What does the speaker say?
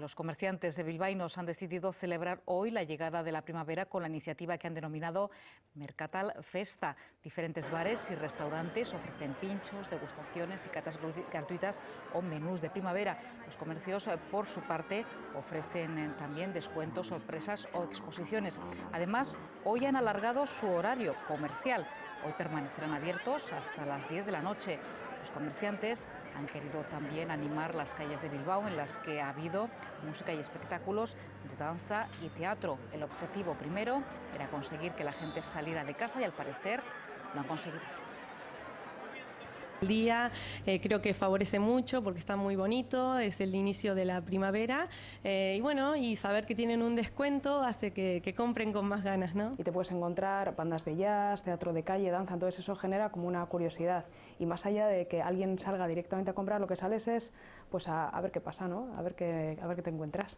Los comerciantes de bilbaínos han decidido celebrar hoy la llegada de la primavera con la iniciativa que han denominado Mercatal Festa. Diferentes bares y restaurantes ofrecen pinchos, degustaciones y catas gratuitas o menús de primavera. Los comercios, eh, por su parte, ofrecen eh, también descuentos, sorpresas o exposiciones. Además, hoy han alargado su horario comercial. Hoy permanecerán abiertos hasta las 10 de la noche. Los comerciantes han querido también animar las calles de Bilbao en las que ha habido música y espectáculos de danza y teatro. El objetivo primero era conseguir que la gente saliera de casa y al parecer lo han conseguido. Día eh, creo que favorece mucho porque está muy bonito, es el inicio de la primavera eh, y bueno, y saber que tienen un descuento hace que, que, compren con más ganas, ¿no? Y te puedes encontrar bandas de jazz, teatro de calle, danza, entonces eso genera como una curiosidad y más allá de que alguien salga directamente a comprar, lo que sales es pues a, a ver qué pasa, ¿no? A ver qué, a ver qué te encuentras.